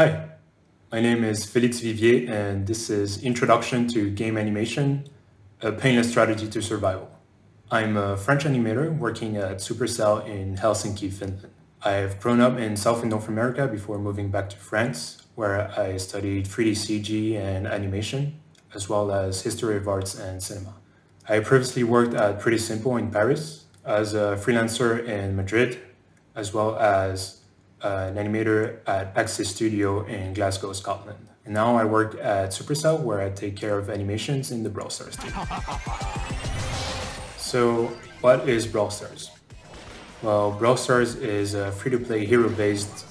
Hi, my name is Felix Vivier and this is Introduction to Game Animation, a painless strategy to survival. I'm a French animator working at Supercell in Helsinki, Finland. I've grown up in South and North America before moving back to France, where I studied 3D CG and animation, as well as history of arts and cinema. I previously worked at Pretty Simple in Paris, as a freelancer in Madrid, as well as Uh, an animator at Axis Studio in Glasgow, Scotland. And now I work at Supercell, where I take care of animations in the Brawl Stars team. So, what is Brawl Stars? Well, Brawl Stars is a free-to-play hero-based,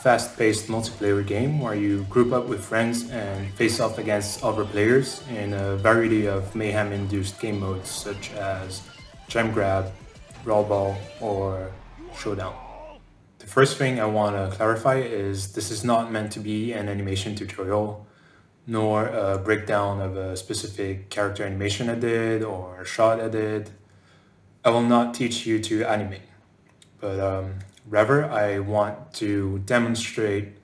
fast-paced multiplayer game where you group up with friends and face off against other players in a variety of mayhem-induced game modes such as Gem Grab, Brawl Ball, or Showdown. First thing I want to clarify is this is not meant to be an animation tutorial, nor a breakdown of a specific character animation I did or shot I did. I will not teach you to animate but um, rather I want to demonstrate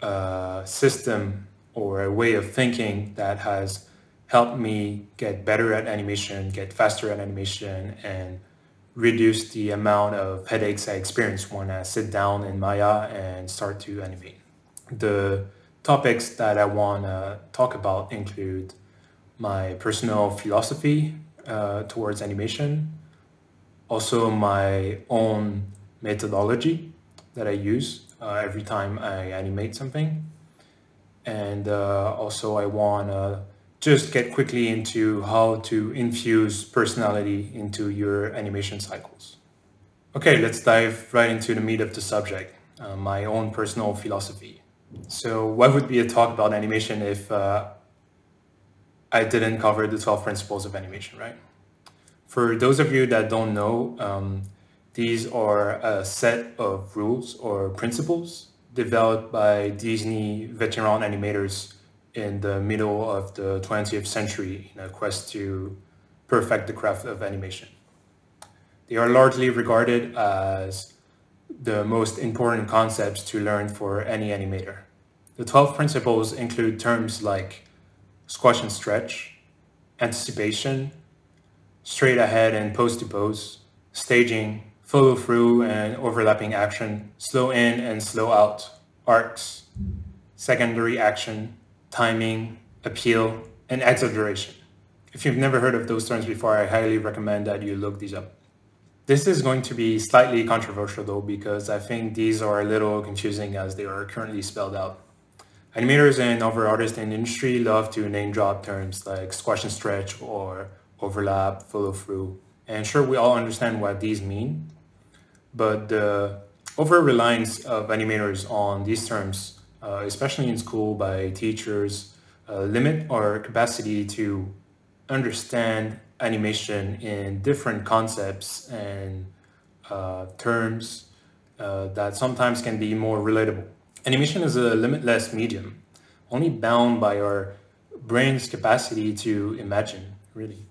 a system or a way of thinking that has helped me get better at animation, get faster at animation, and reduce the amount of headaches I experience when I sit down in Maya and start to animate. The topics that I want to talk about include my personal philosophy uh, towards animation, also my own methodology that I use uh, every time I animate something. And uh, also I want to just get quickly into how to infuse personality into your animation cycles. Okay, let's dive right into the meat of the subject, uh, my own personal philosophy. So what would be a talk about animation if uh, I didn't cover the 12 principles of animation, right? For those of you that don't know, um, these are a set of rules or principles developed by Disney veteran animators in the middle of the 20th century in a quest to perfect the craft of animation. They are largely regarded as the most important concepts to learn for any animator. The 12 principles include terms like squash and stretch, anticipation, straight ahead and pose to pose, staging, follow through and overlapping action, slow in and slow out, arcs, secondary action, timing, appeal, and exaggeration. If you've never heard of those terms before, I highly recommend that you look these up. This is going to be slightly controversial though, because I think these are a little confusing as they are currently spelled out. Animators and other artists in the industry love to name drop terms like squash and stretch or overlap, follow through. And sure, we all understand what these mean, but the over-reliance of animators on these terms, uh, especially in school by teachers, uh, limit our capacity to understand animation in different concepts and uh, terms uh, that sometimes can be more relatable. Animation is a limitless medium, only bound by our brain's capacity to imagine, really.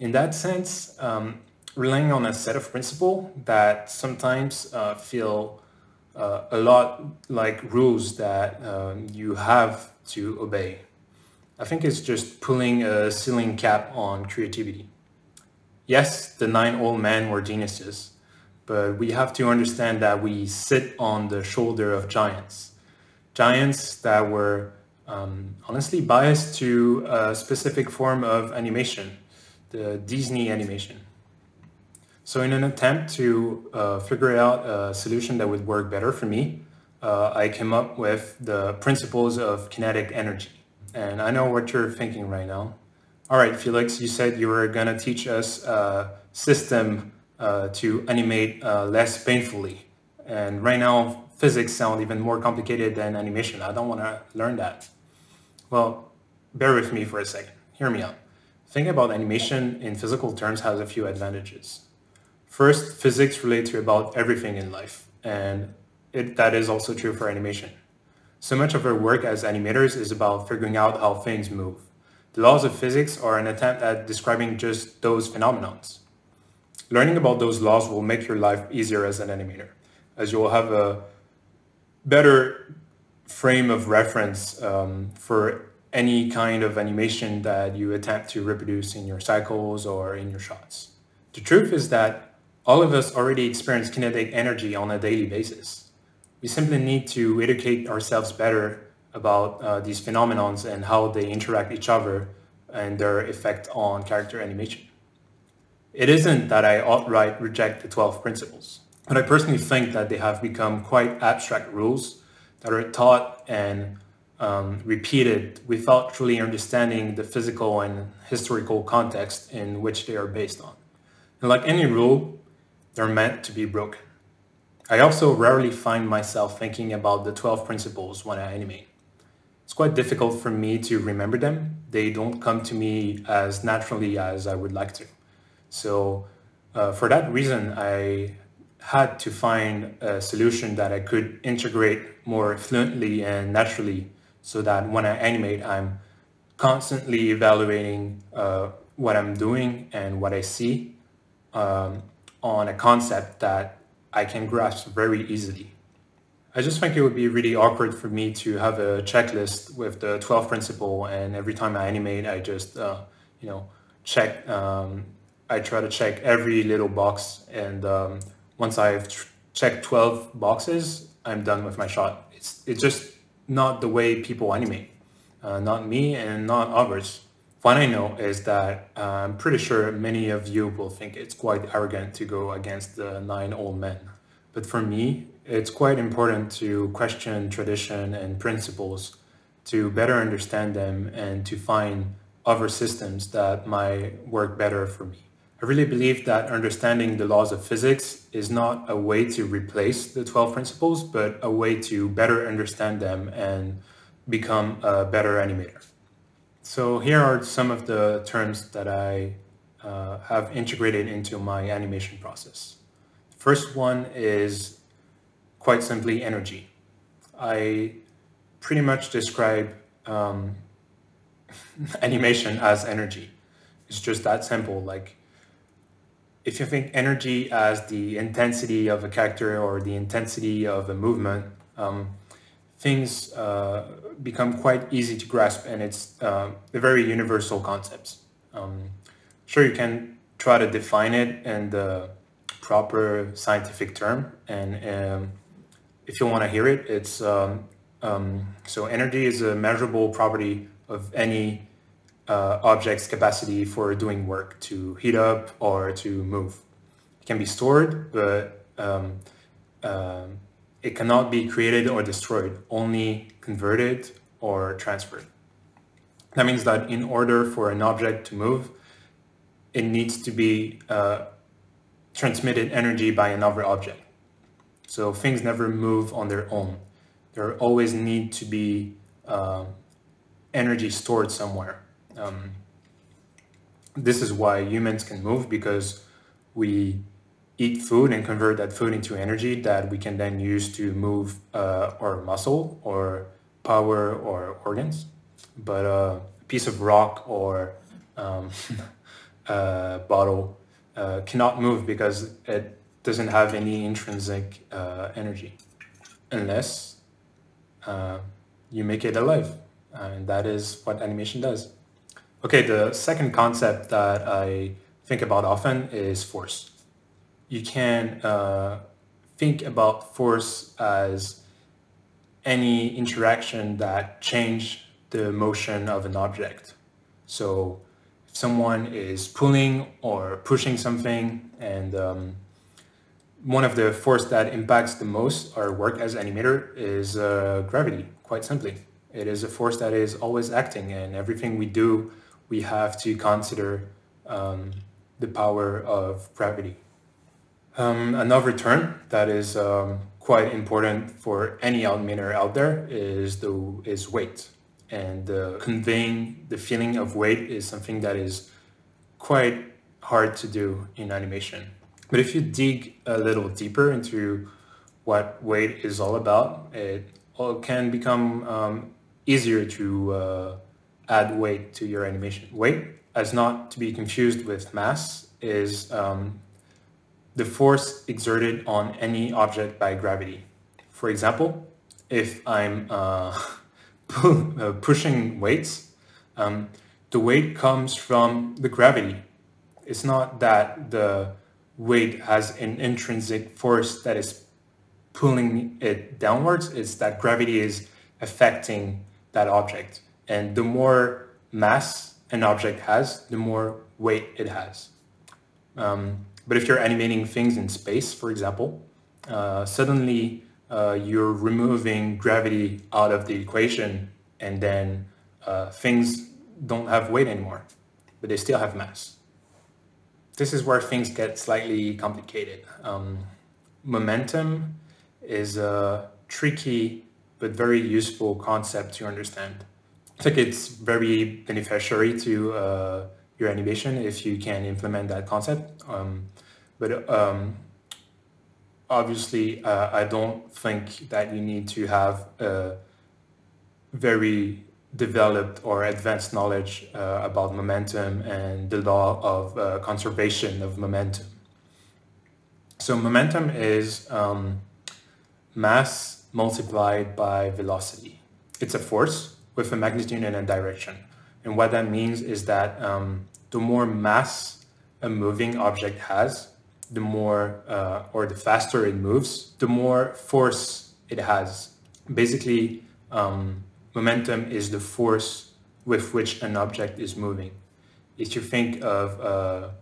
In that sense, um, relying on a set of principles that sometimes uh, feel uh, a lot like rules that um, you have to obey. I think it's just pulling a ceiling cap on creativity. Yes, the nine old men were geniuses, but we have to understand that we sit on the shoulder of giants. Giants that were um, honestly biased to a specific form of animation, the Disney animation. So in an attempt to uh, figure out a solution that would work better for me, uh, I came up with the principles of kinetic energy. And I know what you're thinking right now. All right, Felix, you said you were gonna teach us a system uh, to animate uh, less painfully. And right now, physics sound even more complicated than animation. I don't wanna learn that. Well, bear with me for a second. Hear me out. Thinking about animation in physical terms has a few advantages. First, physics relates to about everything in life, and it, that is also true for animation. So much of our work as animators is about figuring out how things move. The laws of physics are an attempt at describing just those phenomenons. Learning about those laws will make your life easier as an animator, as you will have a better frame of reference um, for any kind of animation that you attempt to reproduce in your cycles or in your shots. The truth is that all of us already experience kinetic energy on a daily basis. We simply need to educate ourselves better about uh, these phenomenons and how they interact each other and their effect on character animation. It isn't that I outright reject the 12 principles, but I personally think that they have become quite abstract rules that are taught and um, repeated without truly understanding the physical and historical context in which they are based on. And like any rule, they're meant to be broken. I also rarely find myself thinking about the 12 principles when I animate. It's quite difficult for me to remember them. They don't come to me as naturally as I would like to. So uh, for that reason, I had to find a solution that I could integrate more fluently and naturally so that when I animate, I'm constantly evaluating uh, what I'm doing and what I see um, on a concept that I can grasp very easily. I just think it would be really awkward for me to have a checklist with the 12 principle and every time I animate, I just, uh, you know, check, um, I try to check every little box and um, once I've checked 12 boxes, I'm done with my shot. It's, it's just not the way people animate, uh, not me and not others. What I know is that uh, I'm pretty sure many of you will think it's quite arrogant to go against the nine old men. But for me, it's quite important to question tradition and principles to better understand them and to find other systems that might work better for me. I really believe that understanding the laws of physics is not a way to replace the 12 principles, but a way to better understand them and become a better animator. So here are some of the terms that I uh, have integrated into my animation process. First one is quite simply energy. I pretty much describe um, animation as energy. It's just that simple. Like if you think energy as the intensity of a character or the intensity of a movement, um, things uh, become quite easy to grasp and it's uh, a very universal concept. Um, sure, you can try to define it in the proper scientific term and um, if you want to hear it, it's um, um, so energy is a measurable property of any uh, object's capacity for doing work, to heat up or to move. It can be stored, but um, uh, it cannot be created or destroyed, only converted or transferred. That means that in order for an object to move, it needs to be uh, transmitted energy by another object. So things never move on their own. There always need to be uh, energy stored somewhere. Um, this is why humans can move because we eat food and convert that food into energy that we can then use to move uh, our muscle or power or organs. But uh, a piece of rock or um, a bottle uh, cannot move because it doesn't have any intrinsic uh, energy unless uh, you make it alive. and that is what animation does. Okay, the second concept that I think about often is force. You can uh, think about force as any interaction that change the motion of an object. So if someone is pulling or pushing something and um, one of the force that impacts the most our work as animator is uh, gravity, quite simply. It is a force that is always acting and everything we do we have to consider um, the power of gravity. Um, another term that is um, quite important for any animator out there is the is weight, and uh, conveying the feeling of weight is something that is quite hard to do in animation. But if you dig a little deeper into what weight is all about, it can become um, easier to uh, add weight to your animation. Weight, as not to be confused with mass, is um, the force exerted on any object by gravity. For example, if I'm uh, uh, pushing weights, um, the weight comes from the gravity. It's not that the weight has an intrinsic force that is pulling it downwards. It's that gravity is affecting that object. And the more mass an object has, the more weight it has. Um, but if you're animating things in space, for example, uh, suddenly uh, you're removing gravity out of the equation and then uh, things don't have weight anymore, but they still have mass. This is where things get slightly complicated. Um, momentum is a tricky but very useful concept to understand. I think it's very beneficiary to uh, your animation if you can implement that concept. Um, but um, obviously, uh, I don't think that you need to have a very developed or advanced knowledge uh, about momentum and the law of uh, conservation of momentum. So momentum is um, mass multiplied by velocity. It's a force with a magnitude and a direction. And what that means is that um, the more mass a moving object has, the more uh, or the faster it moves, the more force it has. Basically, um, momentum is the force with which an object is moving. If you think of a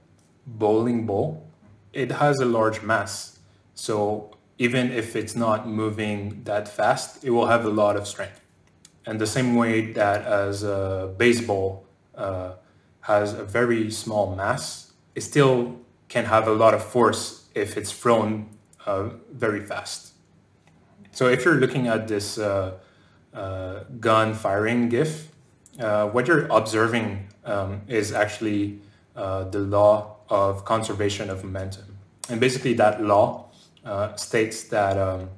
bowling ball, it has a large mass. So even if it's not moving that fast, it will have a lot of strength. And the same way that as a baseball uh, has a very small mass, it still can have a lot of force if it's thrown uh, very fast. So if you're looking at this uh, uh, gun firing GIF, uh, what you're observing um, is actually uh, the law of conservation of momentum. And basically that law states that um,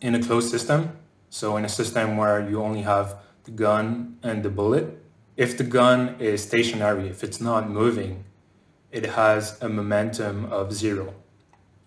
in a closed system, so in a system where you only have the gun and the bullet, if the gun is stationary, if it's not moving, it has a momentum of zero.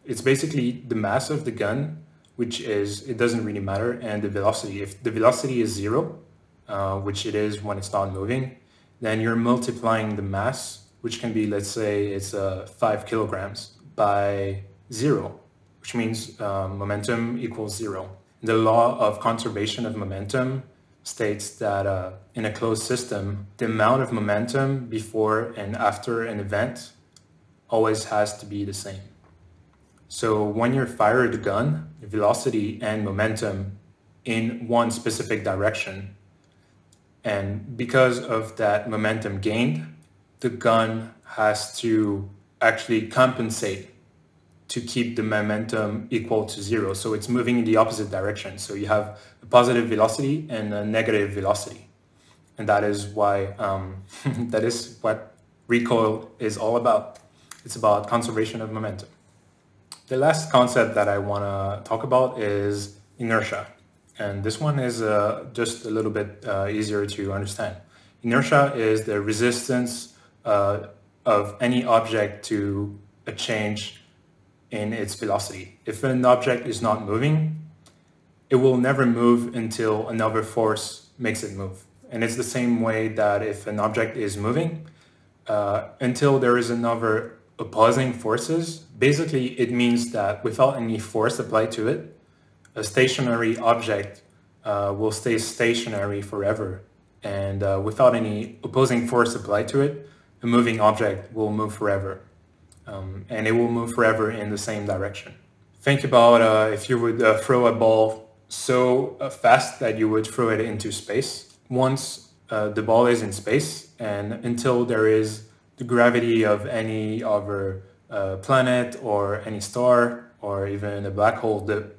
It's basically the mass of the gun, which is, it doesn't really matter, and the velocity. If the velocity is zero, uh, which it is when it's not moving, then you're multiplying the mass, which can be, let's say it's uh, five kilograms, by zero, which means uh, momentum equals zero. The law of conservation of momentum states that uh, in a closed system, the amount of momentum before and after an event always has to be the same. So when you're fired a gun, velocity and momentum in one specific direction. And because of that momentum gained, the gun has to actually compensate to keep the momentum equal to zero. So it's moving in the opposite direction. So you have a positive velocity and a negative velocity. And that is why, um, that is what recoil is all about. It's about conservation of momentum. The last concept that I want to talk about is inertia. And this one is uh, just a little bit uh, easier to understand. Inertia is the resistance uh, of any object to a change in its velocity. If an object is not moving, it will never move until another force makes it move. And it's the same way that if an object is moving, uh, until there is another opposing forces, basically it means that without any force applied to it, a stationary object uh, will stay stationary forever. And uh, without any opposing force applied to it, a moving object will move forever um, and it will move forever in the same direction. Think about uh, if you would uh, throw a ball so uh, fast that you would throw it into space. Once uh, the ball is in space and until there is the gravity of any other uh, planet or any star or even a black hole, the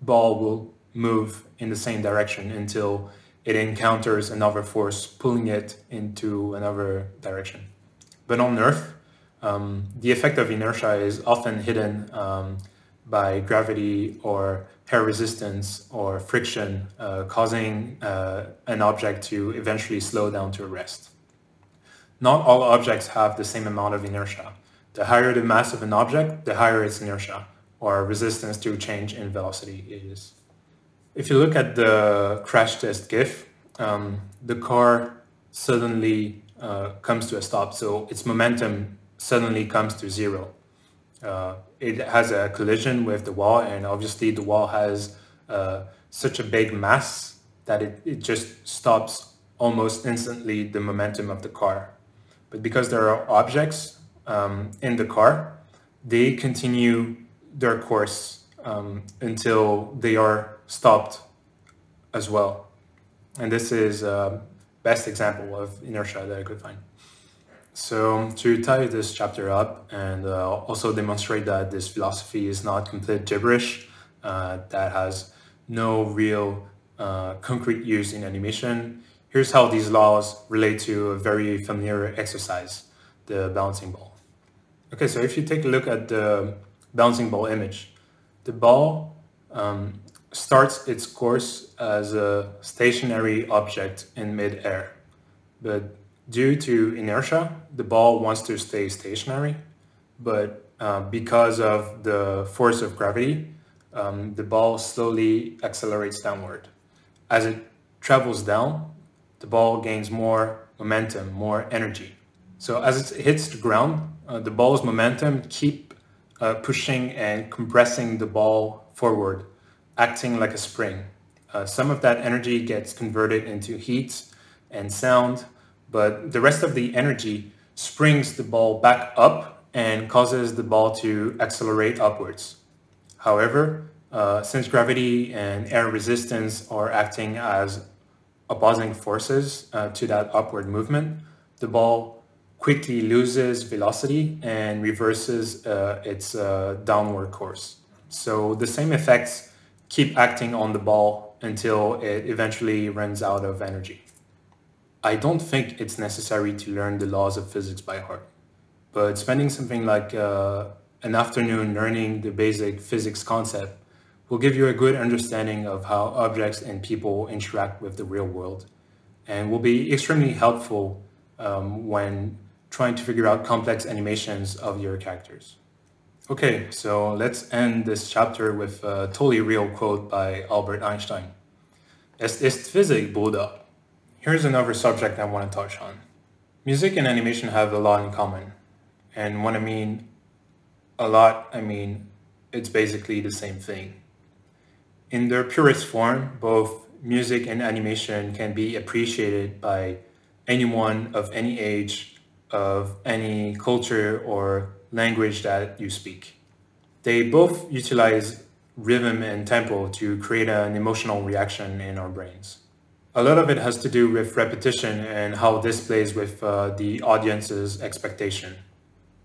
ball will move in the same direction until it encounters another force pulling it into another direction. But on Earth, um, the effect of inertia is often hidden um, by gravity or air resistance or friction, uh, causing uh, an object to eventually slow down to rest. Not all objects have the same amount of inertia. The higher the mass of an object, the higher its inertia or resistance to change in velocity is. If you look at the crash test GIF, um, the car suddenly uh, comes to a stop. So its momentum suddenly comes to zero. Uh, it has a collision with the wall and obviously the wall has uh, such a big mass that it, it just stops almost instantly the momentum of the car. But because there are objects um, in the car, they continue their course um, until they are stopped as well. And this is a best example of inertia that I could find. So to tie this chapter up and uh, also demonstrate that this philosophy is not complete gibberish, uh, that has no real uh, concrete use in animation, here's how these laws relate to a very familiar exercise, the bouncing ball. Okay, so if you take a look at the bouncing ball image, the ball um, starts its course as a stationary object in midair. But due to inertia, the ball wants to stay stationary. But uh, because of the force of gravity, um, the ball slowly accelerates downward. As it travels down, the ball gains more momentum, more energy. So as it hits the ground, uh, the ball's momentum keep uh, pushing and compressing the ball forward acting like a spring. Uh, some of that energy gets converted into heat and sound, but the rest of the energy springs the ball back up and causes the ball to accelerate upwards. However, uh, since gravity and air resistance are acting as opposing forces uh, to that upward movement, the ball quickly loses velocity and reverses uh, its uh, downward course. So the same effects keep acting on the ball until it eventually runs out of energy. I don't think it's necessary to learn the laws of physics by heart, but spending something like uh, an afternoon learning the basic physics concept will give you a good understanding of how objects and people interact with the real world and will be extremely helpful um, when trying to figure out complex animations of your characters. Okay, so let's end this chapter with a totally real quote by Albert Einstein. Es ist Physik, Bruder. Here's another subject I want to touch on. Music and animation have a lot in common. And when I mean a lot, I mean it's basically the same thing. In their purest form, both music and animation can be appreciated by anyone of any age, of any culture or language that you speak. They both utilize rhythm and tempo to create an emotional reaction in our brains. A lot of it has to do with repetition and how this plays with uh, the audience's expectation.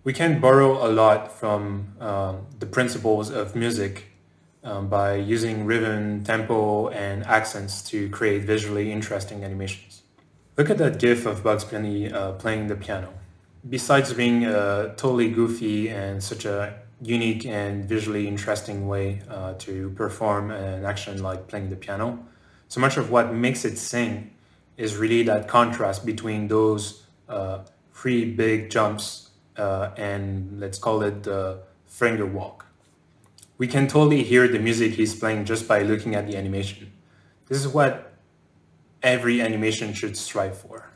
We can borrow a lot from um, the principles of music um, by using rhythm, tempo, and accents to create visually interesting animations. Look at that gif of Bugs Bunny uh, playing the piano besides being a totally goofy and such a unique and visually interesting way uh, to perform an action like playing the piano, so much of what makes it sing is really that contrast between those uh, three big jumps uh, and let's call it the finger walk. We can totally hear the music he's playing just by looking at the animation. This is what every animation should strive for.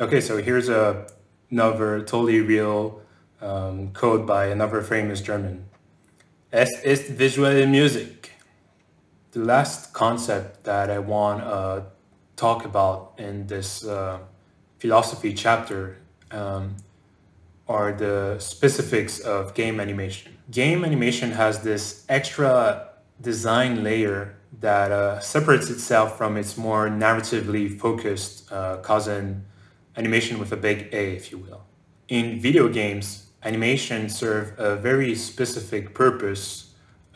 Okay, so here's a another totally real um, code by another famous German. Es ist visuelle Musik. The last concept that I want to uh, talk about in this uh, philosophy chapter um, are the specifics of game animation. Game animation has this extra design layer that uh, separates itself from its more narratively focused uh, cousin animation with a big A, if you will. In video games, animation serve a very specific purpose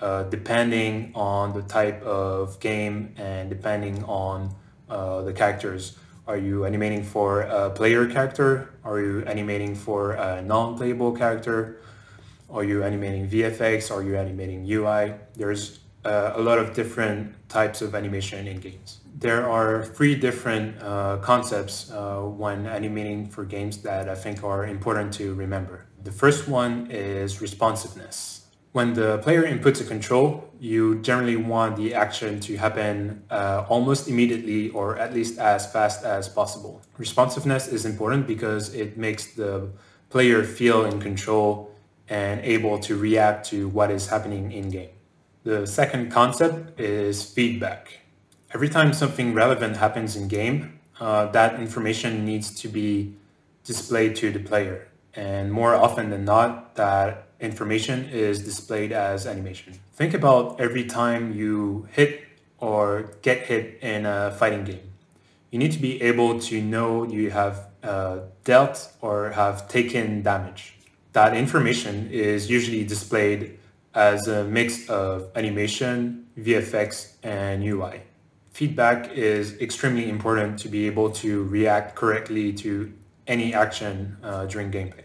uh, depending on the type of game and depending on uh, the characters. Are you animating for a player character? Are you animating for a non-playable character? Are you animating VFX? Are you animating UI? There's uh, a lot of different types of animation in games there are three different uh, concepts uh, when animating for games that I think are important to remember. The first one is responsiveness. When the player inputs a control, you generally want the action to happen uh, almost immediately or at least as fast as possible. Responsiveness is important because it makes the player feel in control and able to react to what is happening in game. The second concept is feedback. Every time something relevant happens in game, uh, that information needs to be displayed to the player. And more often than not, that information is displayed as animation. Think about every time you hit or get hit in a fighting game. You need to be able to know you have uh, dealt or have taken damage. That information is usually displayed as a mix of animation, VFX, and UI. Feedback is extremely important to be able to react correctly to any action uh, during gameplay.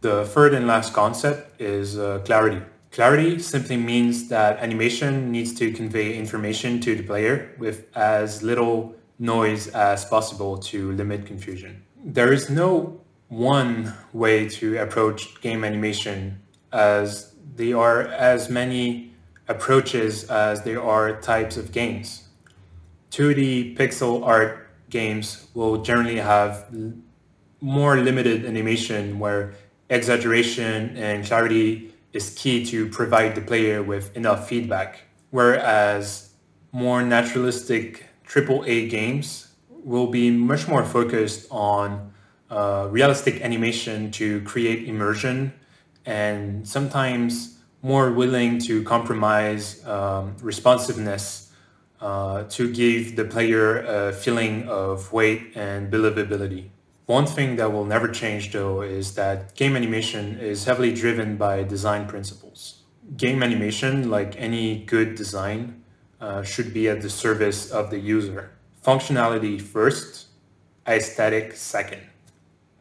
The third and last concept is uh, clarity. Clarity simply means that animation needs to convey information to the player with as little noise as possible to limit confusion. There is no one way to approach game animation as there are as many approaches as there are types of games. 2D pixel art games will generally have more limited animation where exaggeration and clarity is key to provide the player with enough feedback. Whereas more naturalistic AAA games will be much more focused on uh, realistic animation to create immersion and sometimes more willing to compromise um, responsiveness uh, to give the player a feeling of weight and believability. One thing that will never change though is that game animation is heavily driven by design principles. Game animation, like any good design, uh, should be at the service of the user. Functionality first, aesthetic second.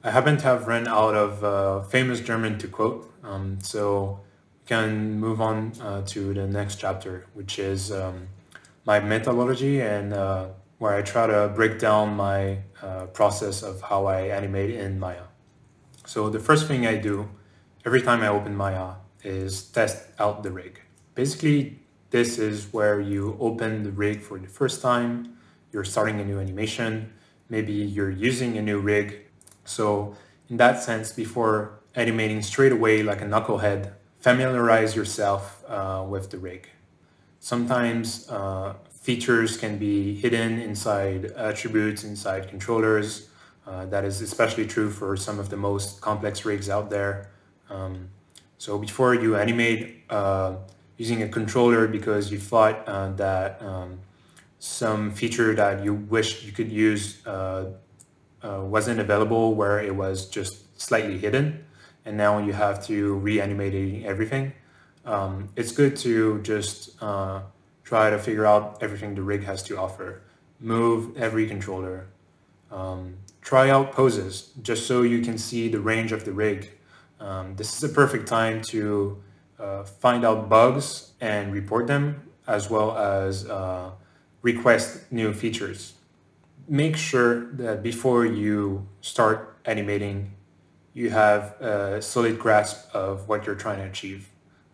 I happen to have run out of uh, famous German to quote, um, so we can move on uh, to the next chapter, which is um, my methodology and uh, where I try to break down my uh, process of how I animate in Maya. So the first thing I do every time I open Maya is test out the rig. Basically, this is where you open the rig for the first time, you're starting a new animation, maybe you're using a new rig. So in that sense, before animating straight away like a knucklehead, familiarize yourself uh, with the rig. Sometimes uh, features can be hidden inside attributes, inside controllers. Uh, that is especially true for some of the most complex rigs out there. Um, so before you animate uh, using a controller because you thought uh, that um, some feature that you wished you could use uh, uh, wasn't available where it was just slightly hidden and now you have to reanimate everything. Um, it's good to just uh, try to figure out everything the rig has to offer. Move every controller. Um, try out poses just so you can see the range of the rig. Um, this is a perfect time to uh, find out bugs and report them as well as uh, request new features. Make sure that before you start animating, you have a solid grasp of what you're trying to achieve.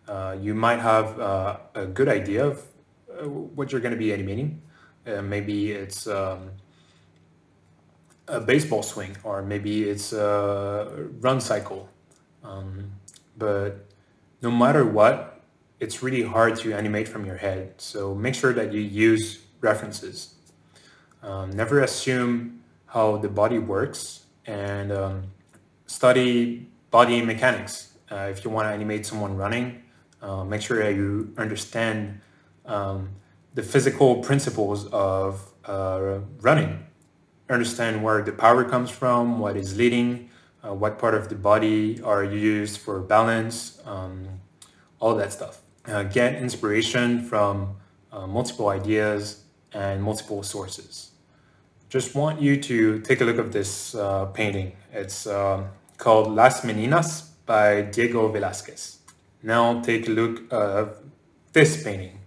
Uh, you might have uh, a good idea of what you're going to be animating. Uh, maybe it's um, a baseball swing, or maybe it's a run cycle. Um, but no matter what, it's really hard to animate from your head. So make sure that you use references. Um, never assume how the body works and um, study body mechanics. Uh, if you want to animate someone running, uh, make sure that you understand um, the physical principles of uh, running. Understand where the power comes from, what is leading, uh, what part of the body are used for balance, um, all that stuff. Uh, get inspiration from uh, multiple ideas and multiple sources. Just want you to take a look at this uh, painting. It's um, called Las Meninas by Diego Velázquez. Now take a look at this painting.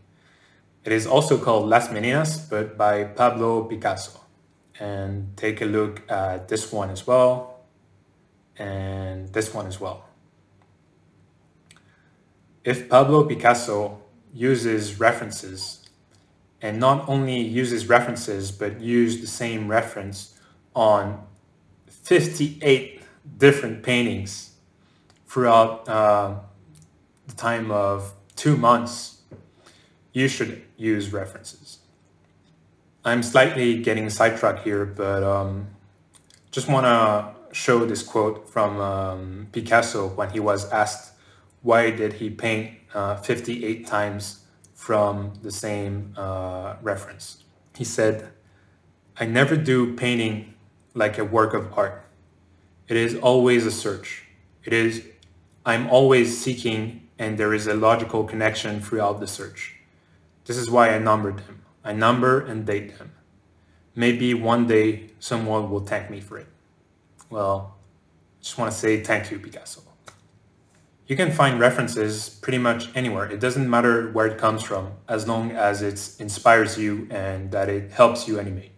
It is also called Las Meninas, but by Pablo Picasso. And take a look at this one as well, and this one as well. If Pablo Picasso uses references and not only uses references but use the same reference on 58 different paintings throughout uh, the time of two months, you should use references. I'm slightly getting sidetracked here, but um, just want to show this quote from um, Picasso when he was asked why did he paint uh, 58 times from the same uh, reference. He said, I never do painting like a work of art. It is always a search. It is, I'm always seeking and there is a logical connection throughout the search. This is why I numbered them. I number and date them. Maybe one day someone will thank me for it. Well, just want to say thank you, Picasso. You can find references pretty much anywhere. It doesn't matter where it comes from, as long as it inspires you and that it helps you animate.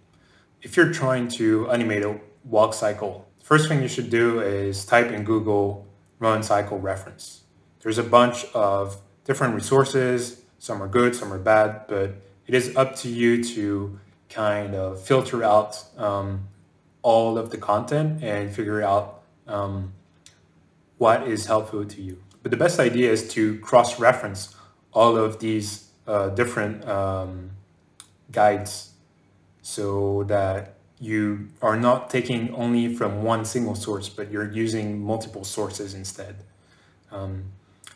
If you're trying to animate a walk cycle, first thing you should do is type in Google run cycle reference. There's a bunch of different resources. Some are good, some are bad, but it is up to you to kind of filter out um, all of the content and figure out um, what is helpful to you. But the best idea is to cross-reference all of these uh, different um, guides so that you are not taking only from one single source, but you're using multiple sources instead. Um,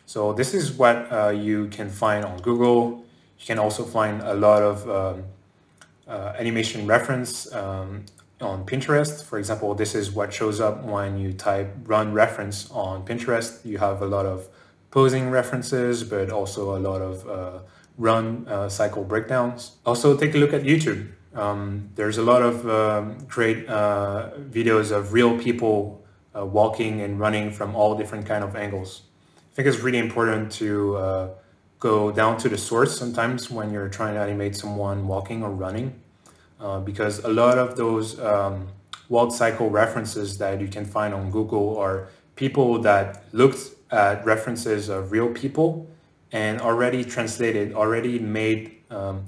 so this is what uh, you can find on Google. You can also find a lot of um, uh, animation reference um, on Pinterest. For example, this is what shows up when you type run reference on Pinterest. You have a lot of posing references, but also a lot of uh, run uh, cycle breakdowns. Also take a look at YouTube. Um, there's a lot of um, great uh, videos of real people uh, walking and running from all different kind of angles. I think it's really important to uh, go down to the source sometimes when you're trying to animate someone walking or running uh, because a lot of those um, cycle references that you can find on Google are people that looked at references of real people and already translated, already made um,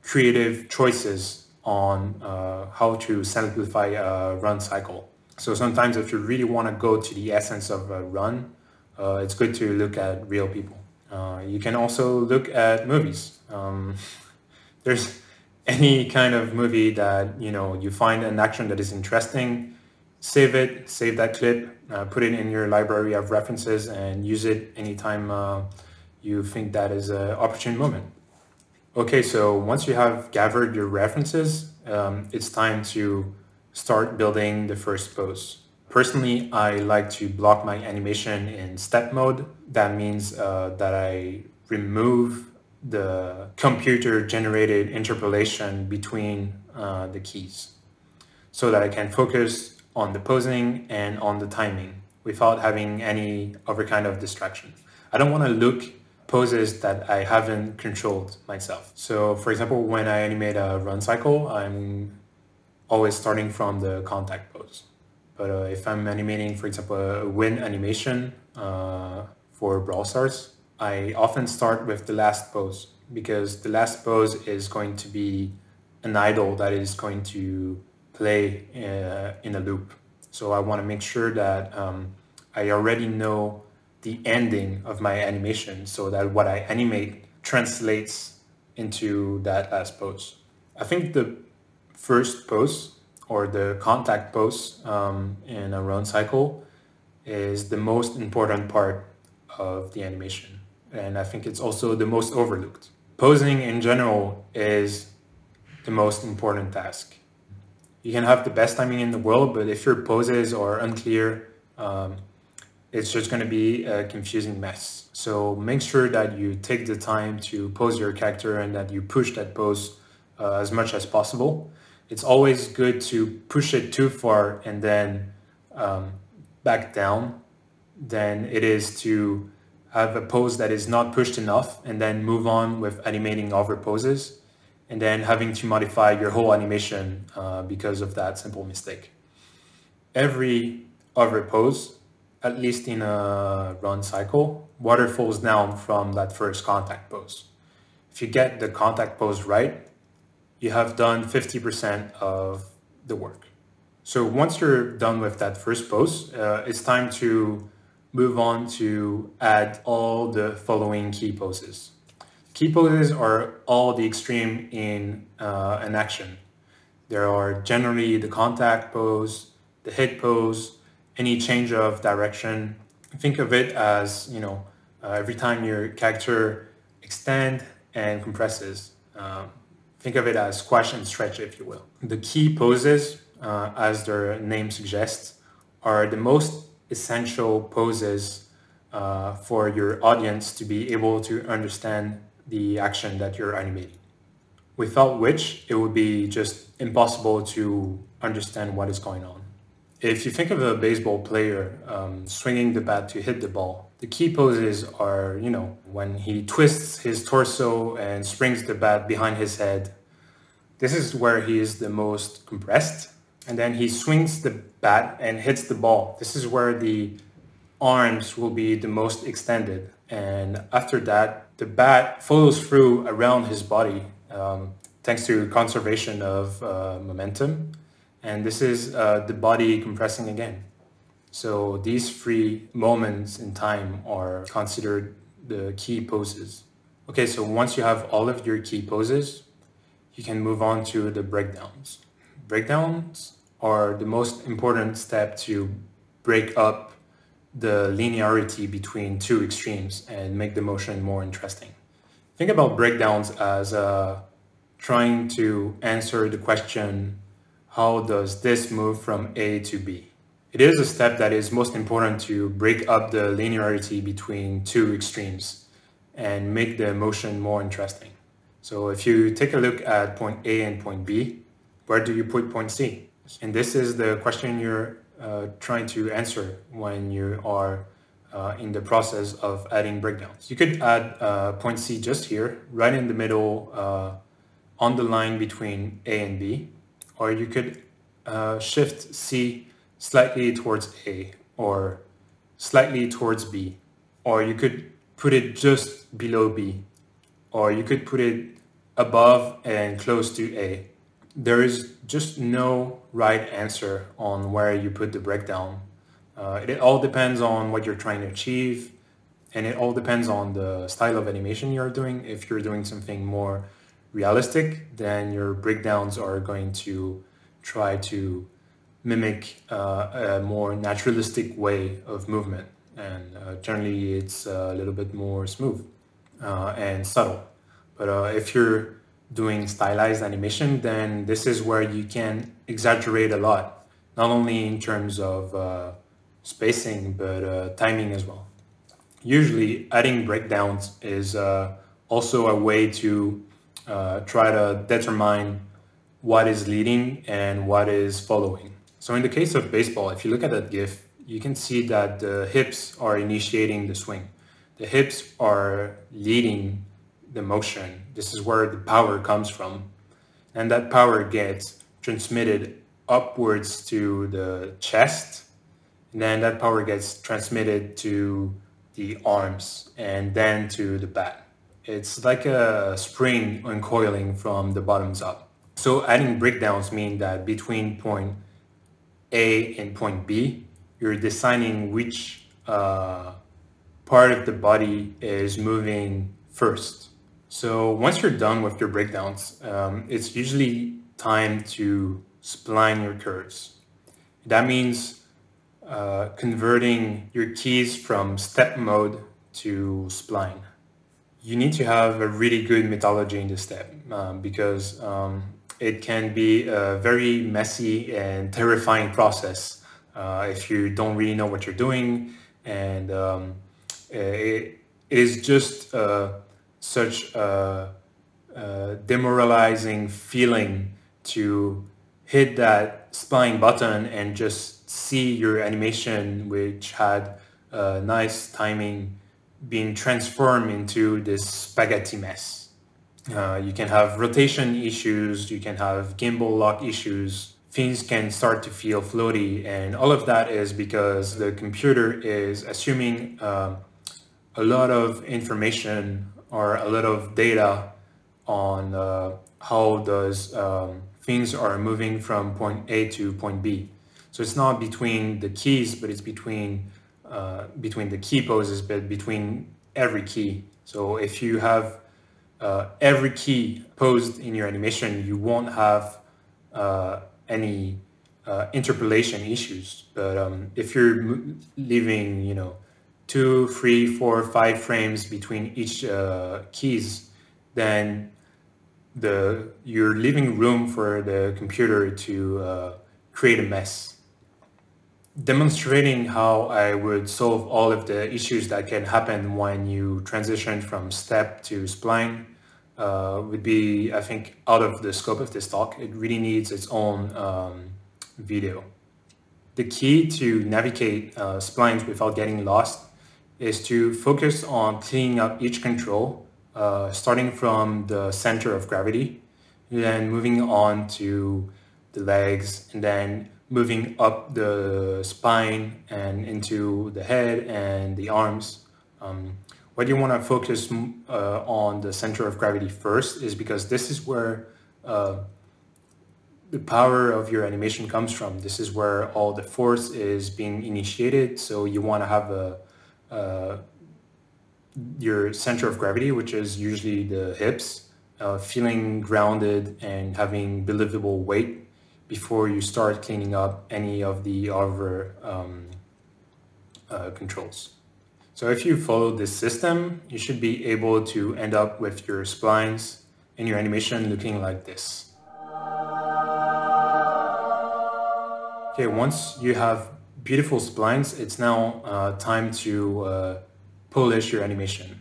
creative choices on uh, how to simplify a run cycle. So sometimes if you really want to go to the essence of a run, uh, it's good to look at real people. Uh, you can also look at movies. Um, there's any kind of movie that you know you find an action that is interesting, save it, save that clip, uh, put it in your library of references, and use it anytime uh, you think that is an opportune moment. Okay, so once you have gathered your references, um, it's time to start building the first pose. Personally, I like to block my animation in step mode. That means uh, that I remove the computer generated interpolation between uh, the keys so that I can focus on the posing and on the timing without having any other kind of distraction. I don't want to look poses that I haven't controlled myself. So for example, when I animate a run cycle, I'm always starting from the contact pose. But uh, if I'm animating, for example, a win animation uh, for Brawl Stars, I often start with the last pose because the last pose is going to be an idle that is going to play uh, in a loop. So I want to make sure that um, I already know the ending of my animation so that what I animate translates into that last pose. I think the first pose or the contact pose um, in a run cycle is the most important part of the animation. And I think it's also the most overlooked. Posing in general is the most important task. You can have the best timing in the world, but if your poses are unclear, um, it's just going to be a confusing mess. So make sure that you take the time to pose your character and that you push that pose uh, as much as possible it's always good to push it too far and then um, back down than it is to have a pose that is not pushed enough and then move on with animating other poses and then having to modify your whole animation uh, because of that simple mistake. Every other pose at least in a run cycle, water falls down from that first contact pose. If you get the contact pose right, you have done 50% of the work. So once you're done with that first pose, uh, it's time to move on to add all the following key poses. Key poses are all the extreme in uh, an action. There are generally the contact pose, the hit pose, any change of direction. Think of it as, you know, uh, every time your character extend and compresses. Um, think of it as squash and stretch, if you will. The key poses, uh, as their name suggests, are the most essential poses uh, for your audience to be able to understand the action that you're animating. Without which, it would be just impossible to understand what is going on. If you think of a baseball player um, swinging the bat to hit the ball, the key poses are, you know, when he twists his torso and springs the bat behind his head. This is where he is the most compressed. And then he swings the bat and hits the ball. This is where the arms will be the most extended. And after that, the bat follows through around his body um, thanks to conservation of uh, momentum. And this is uh, the body compressing again. So these three moments in time are considered the key poses. Okay, so once you have all of your key poses, you can move on to the breakdowns. Breakdowns are the most important step to break up the linearity between two extremes and make the motion more interesting. Think about breakdowns as uh, trying to answer the question how does this move from A to B? It is a step that is most important to break up the linearity between two extremes and make the motion more interesting. So if you take a look at point A and point B, where do you put point C? And this is the question you're uh, trying to answer when you are uh, in the process of adding breakdowns. You could add uh, point C just here, right in the middle uh, on the line between A and B, or you could uh, shift C slightly towards A or slightly towards B, or you could put it just below B, or you could put it above and close to A. There is just no right answer on where you put the breakdown. Uh, it all depends on what you're trying to achieve, and it all depends on the style of animation you're doing. If you're doing something more realistic, then your breakdowns are going to try to mimic uh, a more naturalistic way of movement. And uh, generally it's a little bit more smooth uh, and subtle. But uh, if you're doing stylized animation, then this is where you can exaggerate a lot, not only in terms of uh, spacing, but uh, timing as well. Usually adding breakdowns is also a way to try to determine what is leading and what is following. So in the case of baseball, if you look at that GIF, you can see that the hips are initiating the swing. The hips are leading the motion. This is where the power comes from. And that power gets transmitted upwards to the chest. And then that power gets transmitted to the arms and then to the bat. It's like a spring uncoiling from the bottoms up. So adding breakdowns mean that between point A and point B, you're deciding which uh, part of the body is moving first. So once you're done with your breakdowns, um, it's usually time to spline your curves. That means uh, converting your keys from step mode to spline. You need to have a really good methodology in this step um, because um, it can be a very messy and terrifying process uh, if you don't really know what you're doing and um, it, is just uh, such a, a, demoralizing feeling to hit that spline button and just see your animation which had a nice timing being transformed into this spaghetti mess. Uh, you can have rotation issues, you can have gimbal lock issues. things can start to feel floaty. And all of that is because the computer is assuming uh, a lot of information or a lot of data on uh, how those um, things are moving from point A to point B. So it's not between the keys, but it's between uh, between the key poses, but between every key. So if you have uh, every key posed in your animation, you won't have uh, any uh, interpolation issues. But um, if you're leaving, you know, two, three, four, five frames between each uh, keys, then the you're leaving room for the computer to uh, create a mess. Demonstrating how I would solve all of the issues that can happen when you transition from step to spline uh, would be, I think, out of the scope of this talk. It really needs its own um, video. The key to navigate uh, splines without getting lost is to focus on cleaning up each control, uh, starting from the center of gravity, then moving on to the legs, and then moving up the spine and into the head and the arms. Um, why you want to focus uh, on the center of gravity first is because this is where uh, the power of your animation comes from. This is where all the force is being initiated. So you want to have a, uh, your center of gravity, which is usually the hips, uh, feeling grounded and having believable weight before you start cleaning up any of the other um, uh, controls. So if you follow this system, you should be able to end up with your splines and your animation looking like this. Okay, once you have beautiful splines, it's now uh, time to uh, polish your animation.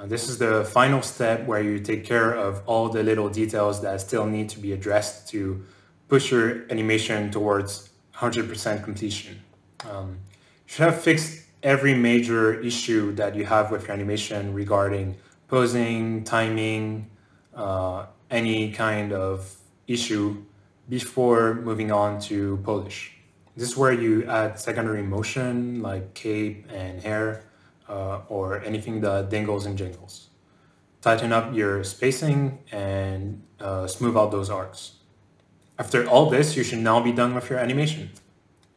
Uh, this is the final step where you take care of all the little details that still need to be addressed to push your animation towards 100% completion. Um, you should have fixed every major issue that you have with your animation regarding posing, timing, uh, any kind of issue before moving on to polish. This is where you add secondary motion like cape and hair uh, or anything that dangles and jingles. Tighten up your spacing and uh, smooth out those arcs. After all this, you should now be done with your animation.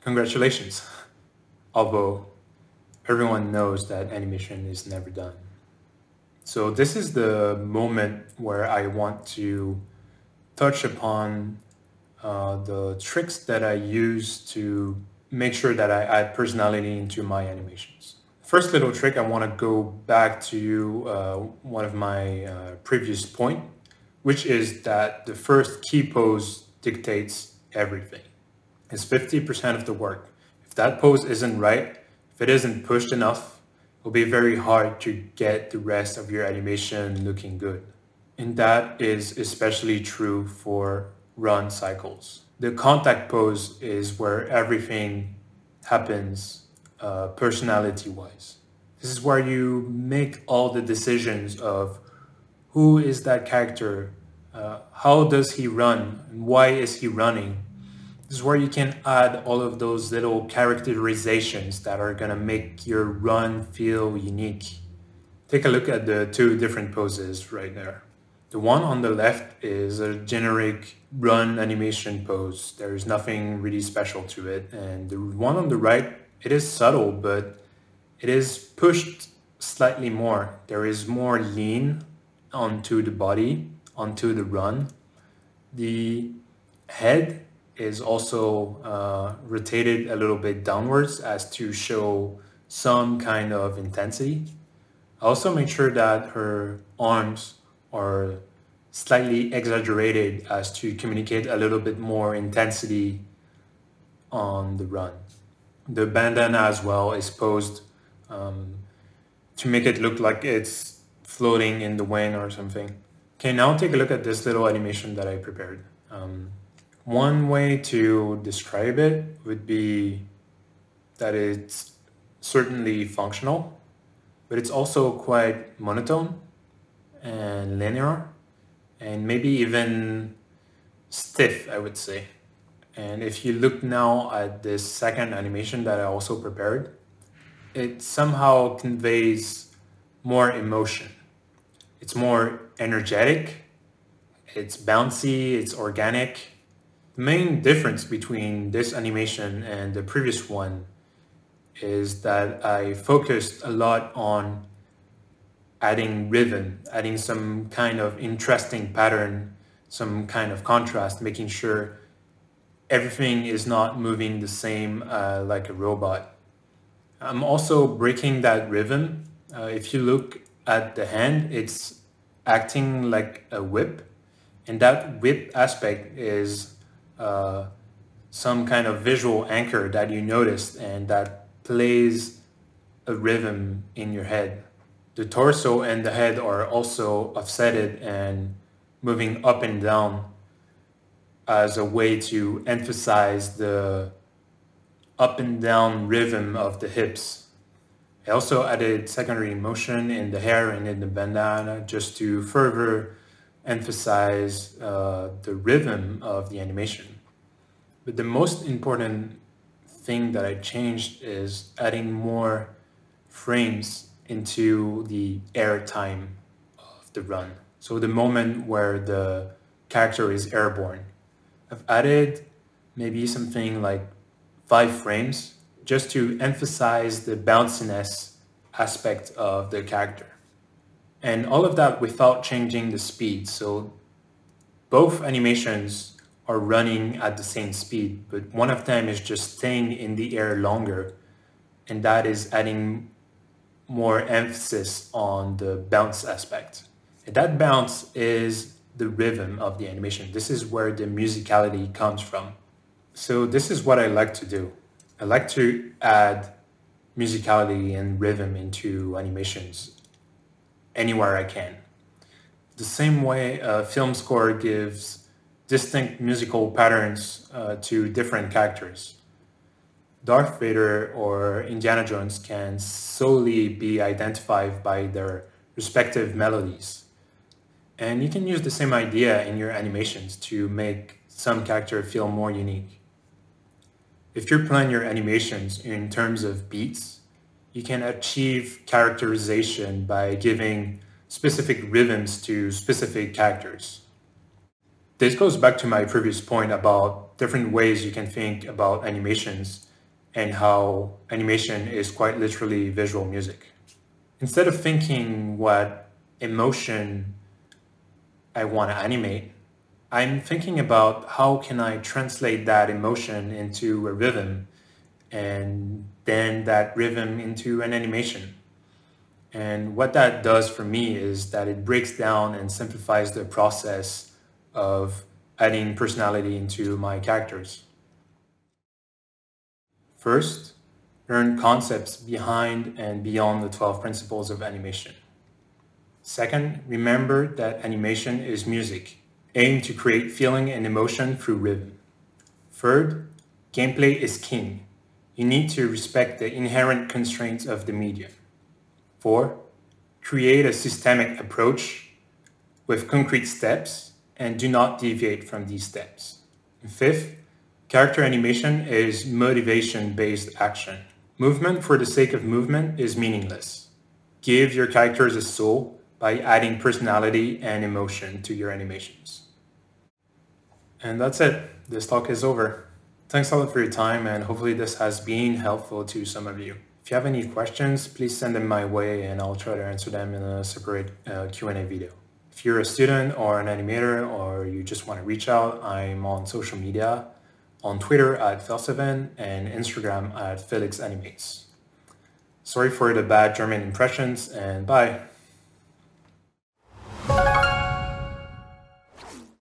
Congratulations. Although everyone knows that animation is never done. So this is the moment where I want to touch upon uh, the tricks that I use to make sure that I add personality into my animations. First little trick, I want to go back to uh, one of my uh, previous point, which is that the first key pose dictates everything. It's 50% of the work. If that pose isn't right, if it isn't pushed enough, it'll be very hard to get the rest of your animation looking good. And that is especially true for run cycles. The contact pose is where everything happens uh, personality-wise. This is where you make all the decisions of who is that character, uh, how does he run, and why is he running, this is where you can add all of those little characterizations that are going to make your run feel unique. Take a look at the two different poses right there. The one on the left is a generic run animation pose. There is nothing really special to it. And the one on the right, it is subtle, but it is pushed slightly more. There is more lean onto the body, onto the run. The head is also uh, rotated a little bit downwards as to show some kind of intensity. I also make sure that her arms are slightly exaggerated as to communicate a little bit more intensity on the run. The bandana as well is posed um, to make it look like it's floating in the wind or something. Okay, now take a look at this little animation that I prepared. Um, one way to describe it would be that it's certainly functional, but it's also quite monotone and linear and maybe even stiff, I would say. And if you look now at this second animation that I also prepared, it somehow conveys more emotion. It's more energetic, it's bouncy, it's organic. The main difference between this animation and the previous one is that I focused a lot on adding rhythm, adding some kind of interesting pattern, some kind of contrast, making sure everything is not moving the same uh, like a robot. I'm also breaking that rhythm. Uh, if you look at the hand, it's acting like a whip. And that whip aspect is uh, some kind of visual anchor that you noticed and that plays a rhythm in your head. The torso and the head are also offsetted and moving up and down as a way to emphasize the up and down rhythm of the hips. I also added secondary motion in the hair and in the bandana just to further emphasize uh, the rhythm of the animation. But the most important thing that I changed is adding more frames into the air time of the run. So the moment where the character is airborne. I've added maybe something like five frames just to emphasize the bounciness aspect of the character. And all of that without changing the speed. So both animations are running at the same speed, but one of them is just staying in the air longer. And that is adding more emphasis on the bounce aspect. And that bounce is the rhythm of the animation. This is where the musicality comes from. So this is what I like to do. I like to add musicality and rhythm into animations anywhere I can. The same way a film score gives distinct musical patterns uh, to different characters. Darth Vader or Indiana Jones can solely be identified by their respective melodies. And you can use the same idea in your animations to make some character feel more unique. If you plan your animations in terms of beats, you can achieve characterization by giving specific rhythms to specific characters. This goes back to my previous point about different ways you can think about animations and how animation is quite literally visual music. Instead of thinking what emotion I want to animate, I'm thinking about how can I translate that emotion into a rhythm and then that rhythm into an animation. And what that does for me is that it breaks down and simplifies the process of adding personality into my characters. First, learn concepts behind and beyond the 12 principles of animation. Second, remember that animation is music aim to create feeling and emotion through rhythm. Third, gameplay is king. You need to respect the inherent constraints of the medium. Four, create a systemic approach with concrete steps and do not deviate from these steps. And fifth, character animation is motivation-based action. Movement for the sake of movement is meaningless. Give your characters a soul by adding personality and emotion to your animations. And that's it. This talk is over. Thanks a lot for your time and hopefully this has been helpful to some of you. If you have any questions, please send them my way and I'll try to answer them in a separate uh, Q&A video. If you're a student or an animator or you just want to reach out, I'm on social media, on Twitter at Felseven and Instagram at Felix Animates. Sorry for the bad German impressions and bye.